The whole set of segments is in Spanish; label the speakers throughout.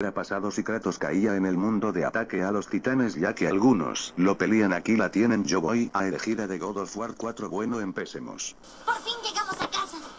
Speaker 1: hubiera pasado si Kratos caía en el mundo de ataque a los titanes ya que algunos lo pelean aquí la tienen yo voy a elegir a de God of War 4 bueno empecemos.
Speaker 2: Por fin llegamos a.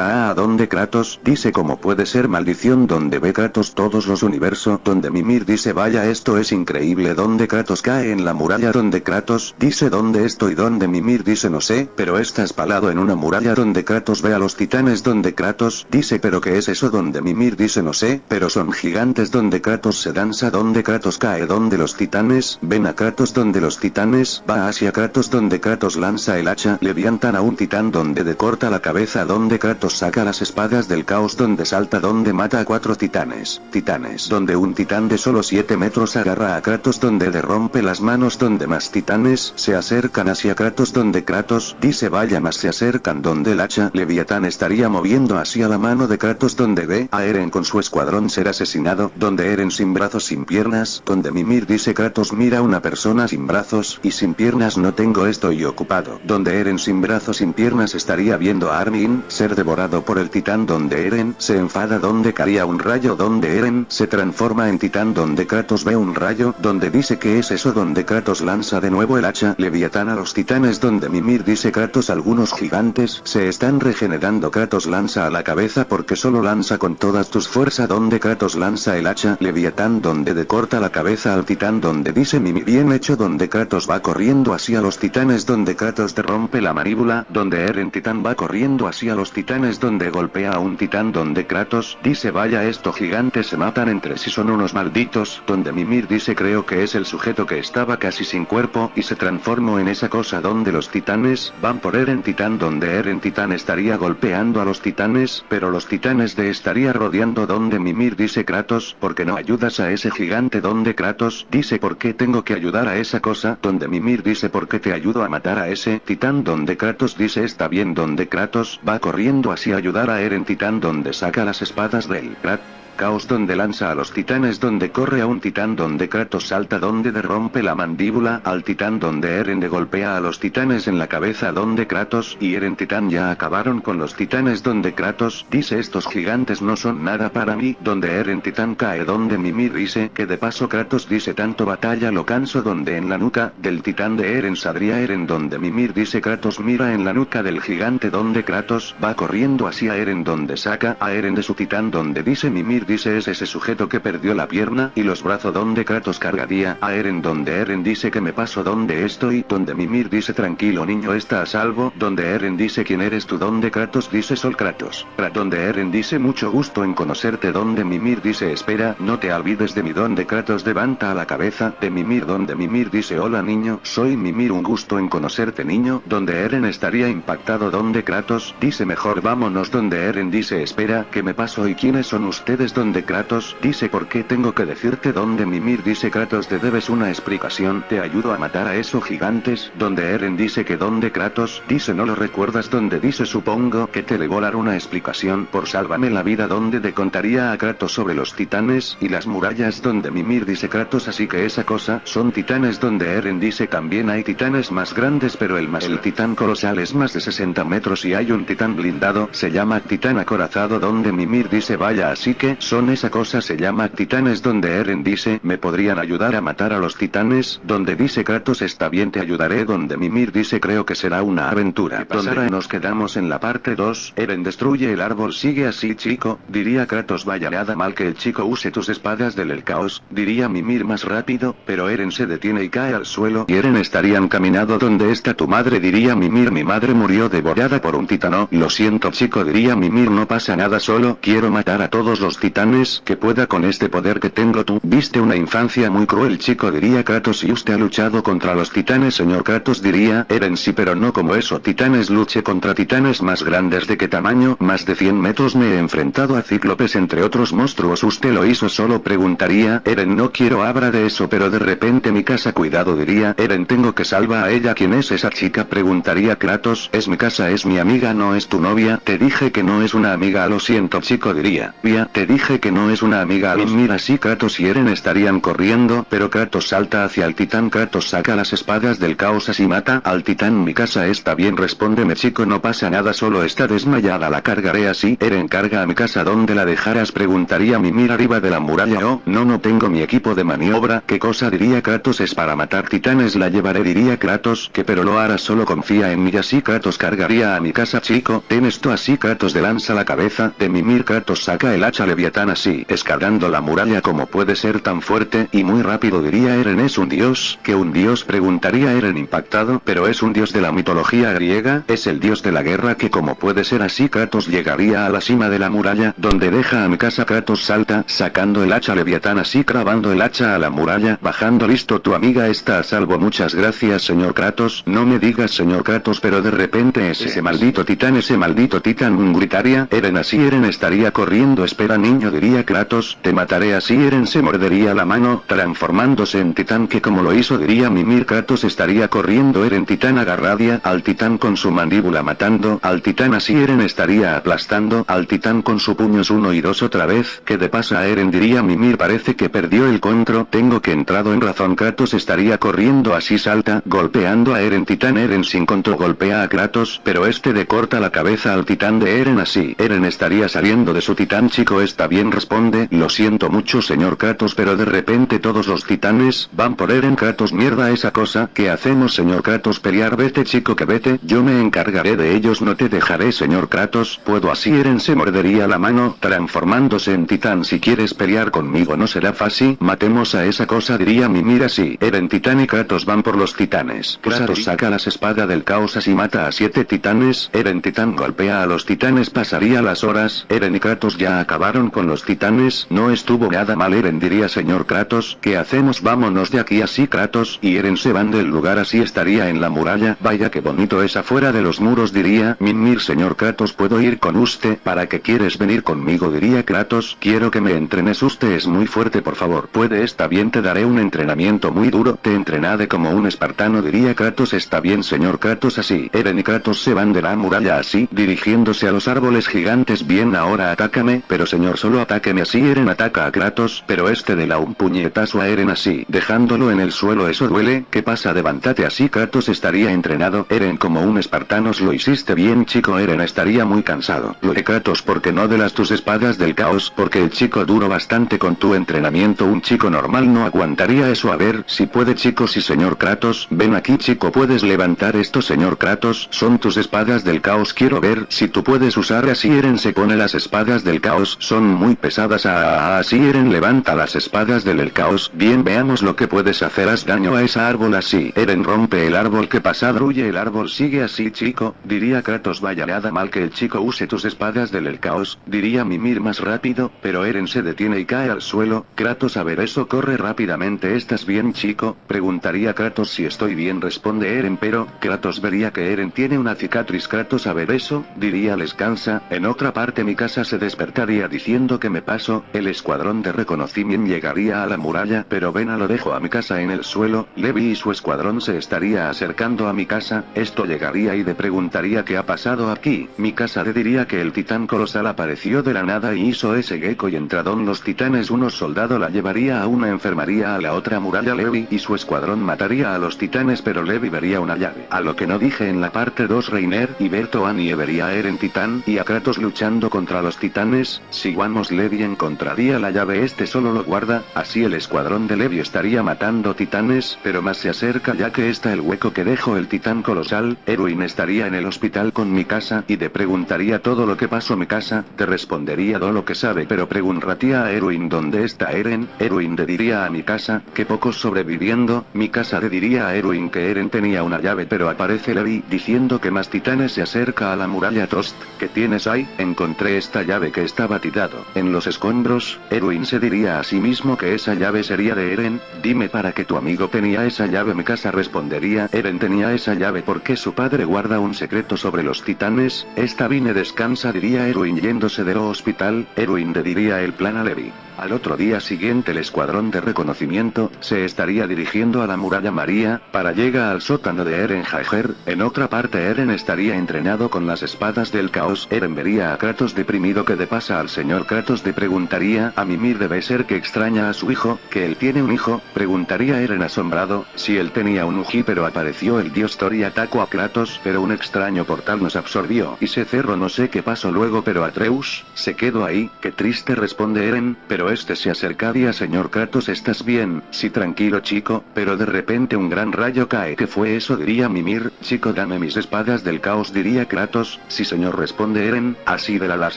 Speaker 1: Ah, ¿a dónde Kratos? Dice cómo puede ser maldición donde ve Kratos todos los universos donde Mimir dice vaya esto es increíble donde Kratos cae en la muralla donde Kratos dice dónde estoy donde Mimir dice no sé, pero está espalado en una muralla donde Kratos ve a los titanes donde Kratos dice pero qué es eso donde Mimir dice no sé, pero son gigantes donde Kratos se danza donde Kratos cae donde los titanes ven a Kratos donde los titanes va hacia Kratos donde Kratos lanza el hacha leviantan a un titán donde decorta la cabeza donde Kratos saca las espadas del caos donde salta donde mata a cuatro titanes, titanes donde un titán de solo 7 metros agarra a Kratos donde derrompe las manos donde más titanes se acercan hacia Kratos donde Kratos dice vaya más se acercan donde el hacha leviatán estaría moviendo hacia la mano de Kratos donde ve a Eren con su escuadrón ser asesinado, donde Eren sin brazos sin piernas, donde Mimir dice Kratos mira una persona sin brazos y sin piernas no tengo estoy ocupado, donde Eren sin brazos sin piernas estaría viendo a Armin ser devorado por el titán donde Eren se enfada donde caía un rayo donde Eren se transforma en titán donde Kratos ve un rayo donde dice que es eso donde Kratos lanza de nuevo el hacha leviatán a los titanes donde Mimir dice Kratos algunos gigantes se están regenerando Kratos lanza a la cabeza porque solo lanza con todas tus fuerzas donde Kratos lanza el hacha leviatán donde decorta la cabeza al titán donde dice Mimi bien hecho donde Kratos va corriendo hacia los titanes donde Kratos te rompe la maríbula donde Eren titán va corriendo hacia los titanes donde golpea a un titán donde Kratos dice vaya estos gigantes se matan entre sí son unos malditos, donde Mimir dice creo que es el sujeto que estaba casi sin cuerpo y se transformó en esa cosa donde los titanes van por Eren titán donde Eren titán estaría golpeando a los titanes, pero los titanes de estaría rodeando donde Mimir dice Kratos, porque no ayudas a ese gigante donde Kratos dice por qué tengo que ayudar a esa cosa, donde Mimir dice por qué te ayudo a matar a ese titán donde Kratos dice está bien donde Kratos va corriendo así ayudar a Eren Titán donde saca las espadas del Krat caos donde lanza a los titanes donde corre a un titán donde Kratos salta donde derrompe la mandíbula al titán donde Eren de golpea a los titanes en la cabeza donde Kratos y Eren titán ya acabaron con los titanes donde Kratos dice estos gigantes no son nada para mí donde Eren titán cae donde Mimir dice que de paso Kratos dice tanto batalla lo canso donde en la nuca del titán de Eren saldría Eren donde Mimir dice Kratos mira en la nuca del gigante donde Kratos va corriendo hacia Eren donde saca a Eren de su titán donde dice Mimir dice es ese sujeto que perdió la pierna y los brazos donde Kratos cargaría a Eren donde Eren dice que me paso donde estoy donde Mimir dice tranquilo niño está a salvo donde Eren dice quién eres tú donde Kratos dice Sol Kratos donde Eren dice mucho gusto en conocerte donde Mimir dice espera no te olvides de mí donde Kratos levanta a la cabeza de Mimir donde Mimir dice hola niño soy Mimir un gusto en conocerte niño donde Eren estaría impactado donde Kratos dice mejor vámonos donde Eren dice espera que me paso y quiénes son ustedes donde Kratos dice por qué tengo que decirte donde Mimir dice Kratos te debes una explicación. Te ayudo a matar a esos gigantes. Donde Eren dice que donde Kratos dice no lo recuerdas donde dice supongo que te debo dar una explicación. Por sálvame la vida donde te contaría a Kratos sobre los titanes y las murallas donde Mimir dice Kratos así que esa cosa son titanes. Donde Eren dice también hay titanes más grandes pero el más el titán colosal es más de 60 metros y hay un titán blindado. Se llama titán acorazado donde Mimir dice vaya así que son esa cosa se llama titanes donde Eren dice me podrían ayudar a matar a los titanes donde dice Kratos está bien te ayudaré donde Mimir dice creo que será una aventura donde nos quedamos en la parte 2 Eren destruye el árbol sigue así chico diría Kratos vaya nada mal que el chico use tus espadas del el caos diría Mimir más rápido pero Eren se detiene y cae al suelo y Eren estarían caminado donde está tu madre diría Mimir mi madre murió devorada por un titano lo siento chico diría Mimir no pasa nada solo quiero matar a todos los titanes que pueda con este poder que tengo tú. Viste una infancia muy cruel chico diría Kratos y usted ha luchado contra los titanes señor Kratos diría Eren sí pero no como eso. Titanes luche contra titanes más grandes de qué tamaño más de 100 metros me he enfrentado a cíclopes entre otros monstruos. Usted lo hizo solo preguntaría. Eren no quiero hablar de eso pero de repente mi casa cuidado diría Eren tengo que salva a ella. Quién es esa chica preguntaría Kratos. Es mi casa es mi amiga no es tu novia. Te dije que no es una amiga lo siento chico diría. Ya te dije dije que no es una amiga. Mira así Kratos y Eren estarían corriendo, pero Kratos salta hacia el titán. Kratos saca las espadas del caos así mata al titán. Mi casa está bien, respóndeme chico, no pasa nada, solo está desmayada. La cargaré así. Eren carga a mi casa donde la dejarás, preguntaría Mimir arriba de la muralla. Oh, no, no tengo mi equipo de maniobra. ¿Qué cosa diría Kratos? Es para matar titanes, la llevaré, diría Kratos, que pero lo hará solo confía en mí. Así Kratos cargaría a mi casa, chico. Ten esto así, Kratos de lanza la cabeza de Mimir. Kratos saca el hacha leviatán así, escalando la muralla como puede ser tan fuerte y muy rápido diría Eren es un dios, que un dios preguntaría Eren impactado, pero es un dios de la mitología griega, es el dios de la guerra que como puede ser así Kratos llegaría a la cima de la muralla, donde deja a mi casa Kratos salta, sacando el hacha leviatán así clavando el hacha a la muralla, bajando listo tu amiga está a salvo muchas gracias señor Kratos, no me digas señor Kratos pero de repente es ese maldito titán ese maldito titán gritaría, Eren así Eren estaría corriendo espera diría Kratos, te mataré así Eren se mordería la mano, transformándose en titán que como lo hizo diría Mimir Kratos estaría corriendo Eren titán agarradia al titán con su mandíbula matando al titán así Eren estaría aplastando al titán con su puños uno y dos otra vez, ¿qué de pasa a Eren diría Mimir parece que perdió el control, tengo que entrado en razón Kratos estaría corriendo así salta, golpeando a Eren titán Eren sin control golpea a Kratos, pero este de corta la cabeza al titán de Eren así, Eren estaría saliendo de su titán chico está bien responde, lo siento mucho señor Kratos pero de repente todos los titanes, van por Eren Kratos mierda esa cosa, ¿qué hacemos señor Kratos pelear vete chico que vete, yo me encargaré de ellos no te dejaré señor Kratos, puedo así Eren se mordería la mano, transformándose en titán si quieres pelear conmigo no será fácil, matemos a esa cosa diría Mimir así, Eren titán y Kratos van por los titanes, Kratos saca las espadas del caos así mata a siete titanes, Eren titán golpea a los titanes pasaría las horas, Eren y Kratos ya acabaron con los titanes, no estuvo nada mal Eren diría señor Kratos, ¿qué hacemos? Vámonos de aquí así Kratos y Eren se van del lugar así estaría en la muralla, vaya que bonito es afuera de los muros diría, Mimir señor Kratos puedo ir con usted, ¿para qué quieres venir conmigo? diría Kratos, quiero que me entrenes usted es muy fuerte por favor, puede está bien te daré un entrenamiento muy duro, te entrenaré como un espartano diría Kratos. Está bien señor Kratos así, Eren y Kratos se van de la muralla así, dirigiéndose a los árboles gigantes bien ahora atácame, pero señor solo atáqueme así Eren ataca a Kratos, pero este de la un puñetazo a Eren así, dejándolo en el suelo eso duele, ¿qué pasa? Levántate así Kratos estaría entrenado, Eren como un espartanos lo hiciste bien chico Eren estaría muy cansado, lo de Kratos porque no de las tus espadas del caos, porque el chico duro bastante con tu entrenamiento un chico normal no aguantaría eso a ver, si puede chicos y señor Kratos, ven aquí chico puedes levantar esto señor Kratos, son tus espadas del caos quiero ver si tú puedes usar así Eren se pone las espadas del caos, son muy pesadas. Ah, así Eren levanta las espadas del el caos, bien veamos lo que puedes hacer. Haz daño a esa árbol así, Eren rompe el árbol que pasa druye el árbol sigue así chico, diría Kratos vaya nada mal que el chico use tus espadas del el caos, diría Mimir más rápido, pero Eren se detiene y cae al suelo, Kratos a ver eso corre rápidamente. ¿estás bien chico? Preguntaría Kratos. Si estoy bien responde Eren pero, Kratos vería que Eren tiene una cicatriz. Kratos a ver eso, diría descansa, en otra parte mi casa se despertaría diciendo que me paso, el escuadrón de reconocimiento llegaría a la muralla pero ven a lo dejo a mi casa en el suelo, Levi y su escuadrón se estaría acercando a mi casa, esto llegaría y le preguntaría qué ha pasado aquí, mi casa le diría que el titán colosal apareció de la nada y hizo ese gecko y entradón los titanes unos soldado la llevaría a una enfermaría a la otra muralla Levi y su escuadrón mataría a los titanes pero Levi vería una llave, a lo que no dije en la parte 2 Reiner y Berto Annie vería a Eren titán y a Kratos luchando contra los titanes, si vamos Levi encontraría la llave este solo lo guarda, así el escuadrón de Levi estaría matando titanes, pero más se acerca ya que está el hueco que dejó el titán colosal, Erwin estaría en el hospital con mi casa y te preguntaría todo lo que pasó mi casa, te respondería todo lo que sabe pero preguntaría a Erwin dónde está Eren, Erwin le diría a mi casa, que pocos sobreviviendo, mi casa le diría a Erwin que Eren tenía una llave pero aparece Levi diciendo que más titanes se acerca a la muralla Tost, que tienes ahí? Encontré esta llave que estaba tirado en los escombros, Erwin se diría a sí mismo que esa llave sería de Eren, dime para que tu amigo tenía esa llave mi casa respondería. Eren tenía esa llave porque su padre guarda un secreto sobre los titanes, esta vine descansa diría Erwin yéndose del hospital, Erwin le diría el plan a Levi. Al otro día siguiente el escuadrón de reconocimiento, se estaría dirigiendo a la muralla María, para llegar al sótano de Eren Jaeger, en otra parte Eren estaría entrenado con las espadas del caos, Eren vería a Kratos deprimido que de pasa al señor Kratos le preguntaría a Mimir debe ser que extraña a su hijo, que él tiene un hijo, preguntaría Eren asombrado, si él tenía un Uji pero apareció el dios Thor y atacó a Kratos, pero un extraño portal nos absorbió y se cerró no sé qué pasó luego pero Atreus, se quedó ahí, que triste responde Eren, pero este se acercaría señor Kratos estás bien, sí tranquilo chico, pero de repente un gran rayo cae ¿qué fue eso? diría Mimir, chico dame mis espadas del caos diría Kratos, sí señor responde Eren, así de la las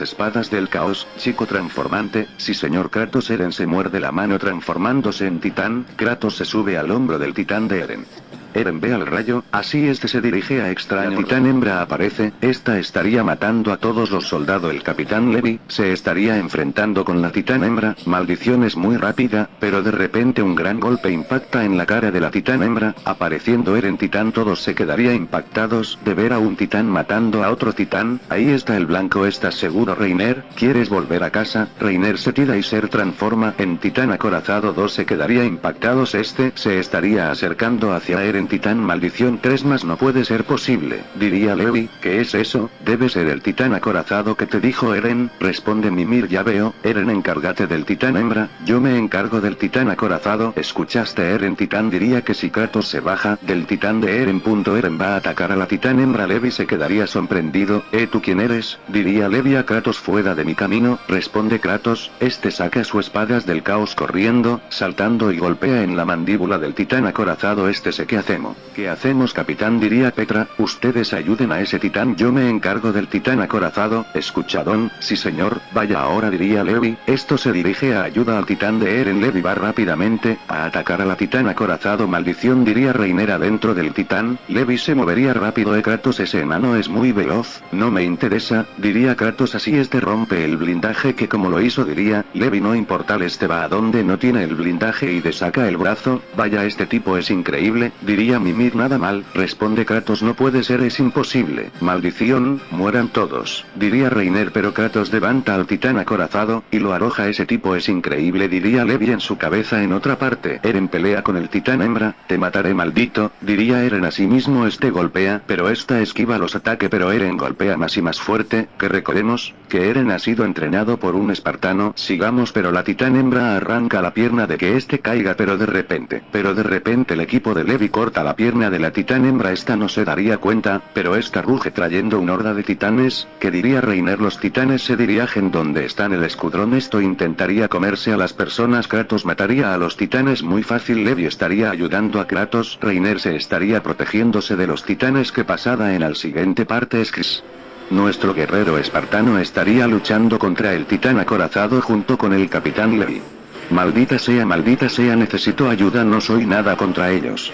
Speaker 1: espadas del caos, chico transformante, sí señor Kratos Eren se muerde la mano transformándose en titán, Kratos se sube al hombro del titán de Eren. Eren ve al rayo, así este se dirige a extraño titán hembra aparece, esta estaría matando a todos los soldados. El capitán Levi, se estaría enfrentando con la titán hembra, maldición es muy rápida, pero de repente un gran golpe impacta en la cara de la titán hembra, apareciendo Eren titán. Todos se quedaría impactados de ver a un titán matando a otro titán, ahí está el blanco estás seguro Reiner, ¿quieres volver a casa? Reiner se tira y se transforma en titán acorazado. 2 se quedaría impactados este se estaría acercando hacia Eren titán maldición 3 más no puede ser posible, diría Levi, ¿qué es eso? Debe ser el titán acorazado que te dijo Eren, responde Mimir ya veo, Eren encárgate del titán hembra, yo me encargo del titán acorazado, escuchaste Eren titán diría que si Kratos se baja del titán de Eren. Punto Eren va a atacar a la titán hembra Levi se quedaría sorprendido, ¿eh tú quién eres? diría Levi a Kratos fuera de mi camino, responde Kratos, este saca su espadas del caos corriendo, saltando y golpea en la mandíbula del titán acorazado este sé qué hace ¿Qué hacemos capitán? diría Petra, ustedes ayuden a ese titán. Yo me encargo del titán acorazado, escuchadón, sí señor, vaya ahora diría Levi, esto se dirige a ayuda al titán de Eren. Levi va rápidamente, a atacar a la titán acorazado. Maldición diría Reinera dentro del titán, Levi se movería rápido. E Kratos ese enano es muy veloz, no me interesa, diría Kratos. Así este rompe el blindaje que como lo hizo diría, Levi. No importa este va a donde no tiene el blindaje y desaca el brazo, vaya este tipo es increíble, diría Mimir nada mal, responde Kratos no puede ser es imposible, maldición, mueran todos, diría Reiner pero Kratos levanta al titán acorazado, y lo arroja ese tipo es increíble diría Levi en su cabeza en otra parte, Eren pelea con el titán hembra, te mataré maldito, diría Eren a sí mismo este golpea, pero esta esquiva los ataques pero Eren golpea más y más fuerte, que recordemos, que Eren ha sido entrenado por un espartano, sigamos pero la titán hembra arranca la pierna de que este caiga pero de repente, pero de repente el equipo de Levi corta la pierna de la titán hembra esta no se daría cuenta, pero esta ruge trayendo una horda de titanes, que diría Reiner los titanes se dirigen donde están el escudrón esto intentaría comerse a las personas Kratos mataría a los titanes muy fácil Levi estaría ayudando a Kratos Reiner se estaría protegiéndose de los titanes que pasada en la siguiente parte es Chris. Nuestro guerrero espartano estaría luchando contra el titán acorazado junto con el capitán Levi. Maldita sea, maldita sea, necesito ayuda, no soy nada contra ellos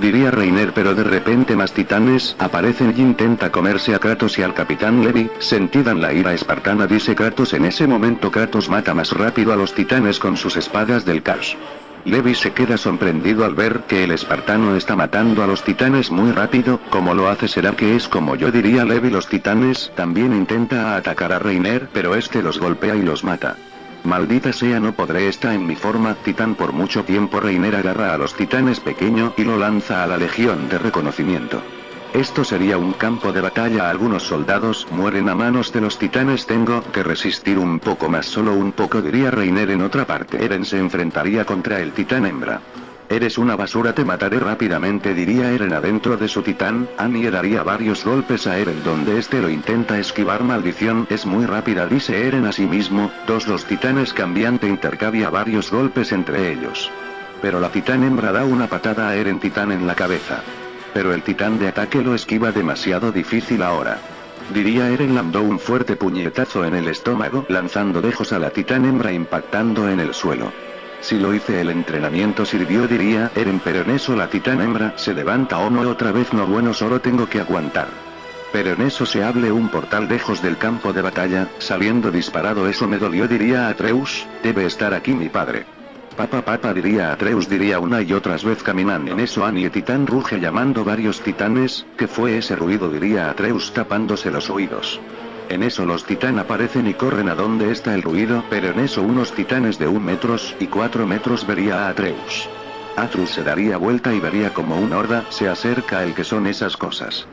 Speaker 1: diría Reiner pero de repente más titanes aparecen y intenta comerse a Kratos y al capitán Levi, sentidan la ira espartana dice Kratos en ese momento Kratos mata más rápido a los titanes con sus espadas del caos. Levi se queda sorprendido al ver que el espartano está matando a los titanes muy rápido, como lo hace será que es como yo diría Levi los titanes también intenta atacar a Reiner pero este los golpea y los mata. Maldita sea no podré estar en mi forma. Titán por mucho tiempo Reiner agarra a los titanes pequeño y lo lanza a la legión de reconocimiento. Esto sería un campo de batalla. Algunos soldados mueren a manos de los titanes. Tengo que resistir un poco más. Solo un poco diría Reiner en otra parte. Eren se enfrentaría contra el titán hembra. Eres una basura te mataré rápidamente diría Eren adentro de su titán, Annie daría varios golpes a Eren donde este lo intenta esquivar maldición es muy rápida dice Eren a sí mismo, dos los titanes cambiante intercambia varios golpes entre ellos. Pero la titán hembra da una patada a Eren titán en la cabeza. Pero el titán de ataque lo esquiva demasiado difícil ahora. Diría Eren landó un fuerte puñetazo en el estómago lanzando dejos a la titán hembra impactando en el suelo. Si lo hice el entrenamiento sirvió diría Eren pero en eso la titán hembra se levanta o no otra vez no bueno solo tengo que aguantar. Pero en eso se hable un portal lejos del campo de batalla, saliendo disparado eso me dolió diría Atreus, debe estar aquí mi padre. Papa papa diría Atreus diría una y otras vez caminando en eso Annie titán ruge llamando varios titanes, ¿qué fue ese ruido diría Atreus tapándose los oídos. En eso los titán aparecen y corren a donde está el ruido, pero en eso unos titanes de un metros y cuatro metros vería a Atreus. Atrus se daría vuelta y vería como una horda se acerca el que son esas cosas.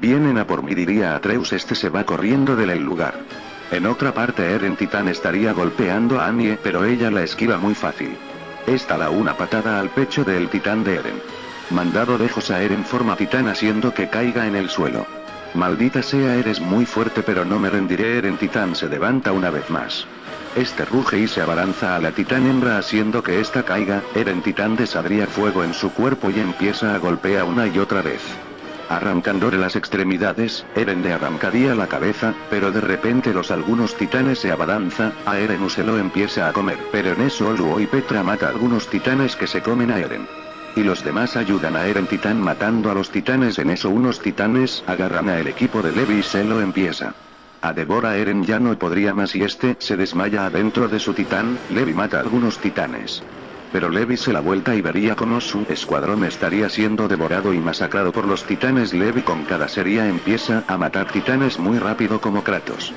Speaker 1: Vienen a por mí diría Atreus este se va corriendo del lugar. En otra parte Eren Titán estaría golpeando a Anie pero ella la esquiva muy fácil. Esta da una patada al pecho del titán de Eren. Mandado de a Eren forma titán haciendo que caiga en el suelo. Maldita sea eres muy fuerte pero no me rendiré Eren Titán se levanta una vez más. Este ruge y se abalanza a la titán hembra haciendo que ésta caiga, Eren Titán desabría fuego en su cuerpo y empieza a golpear una y otra vez. Arrancándole las extremidades, Eren le arrancaría la cabeza, pero de repente los algunos titanes se abalanza, a Eren se lo empieza a comer, pero en eso Luo y Petra mata algunos titanes que se comen a Eren. Y los demás ayudan a Eren Titán matando a los titanes en eso unos titanes agarran a el equipo de Levi y se lo empieza. A Devora Eren ya no podría más y este se desmaya adentro de su titán, Levi mata a algunos titanes. Pero Levi se la vuelta y vería como su escuadrón estaría siendo devorado y masacrado por los titanes Levi con cada serie empieza a matar titanes muy rápido como Kratos.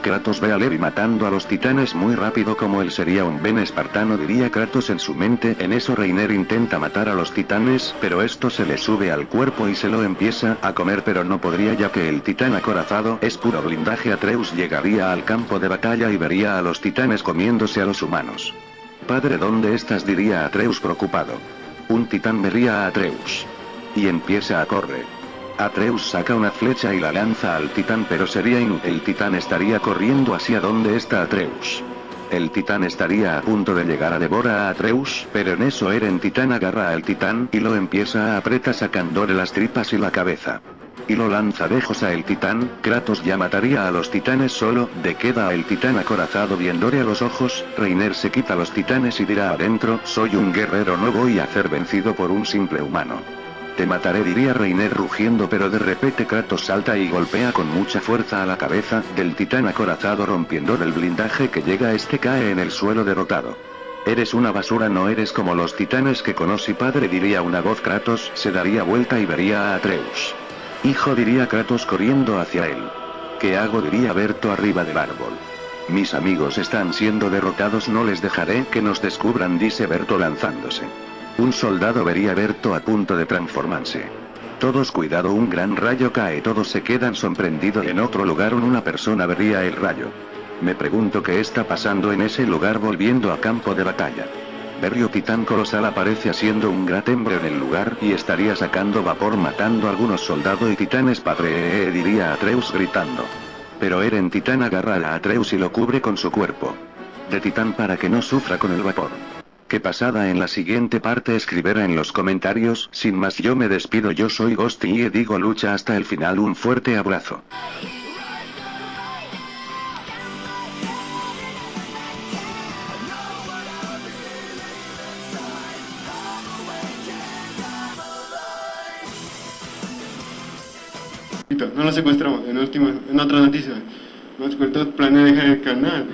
Speaker 1: Kratos ve a Levi matando a los titanes muy rápido como él sería un Ben espartano diría Kratos en su mente en eso Reiner intenta matar a los titanes pero esto se le sube al cuerpo y se lo empieza a comer pero no podría ya que el titán acorazado es puro blindaje Atreus llegaría al campo de batalla y vería a los titanes comiéndose a los humanos. Padre ¿dónde estás? diría Atreus preocupado. Un titán vería a Atreus. Y empieza a correr. Atreus saca una flecha y la lanza al titán pero sería inútil. El titán estaría corriendo hacia donde está Atreus. El titán estaría a punto de llegar a devorar a Atreus, pero en eso Eren titán agarra al titán y lo empieza a apretar sacándole las tripas y la cabeza. Y lo lanza lejos a el titán, Kratos ya mataría a los titanes solo, de queda el titán acorazado viéndole a los ojos, Reiner se quita los titanes y dirá adentro, soy un guerrero no voy a ser vencido por un simple humano. Te mataré diría Reiner rugiendo pero de repente Kratos salta y golpea con mucha fuerza a la cabeza del titán acorazado rompiendo el blindaje que llega este cae en el suelo derrotado. Eres una basura no eres como los titanes que conocí padre diría una voz Kratos se daría vuelta y vería a Atreus. Hijo diría Kratos corriendo hacia él. ¿Qué hago diría Berto arriba del árbol. Mis amigos están siendo derrotados no les dejaré que nos descubran dice Berto lanzándose. Un soldado vería Berto a punto de transformarse. Todos cuidado un gran rayo cae todos se quedan sorprendidos en otro lugar una persona vería el rayo. Me pregunto qué está pasando en ese lugar volviendo a campo de batalla. Berrio titán colosal aparece haciendo un gratembro en el lugar y estaría sacando vapor matando a algunos soldados y titanes padre eh, diría Atreus gritando. Pero Eren titán agarra a Atreus y lo cubre con su cuerpo. De titán para que no sufra con el vapor. ¿Qué pasada en la siguiente parte escribirá en los comentarios, sin más yo me despido yo soy Ghost y digo lucha hasta el final un fuerte abrazo.
Speaker 2: No lo secuestramos, en, última, en otra noticia. No planea dejar el canal.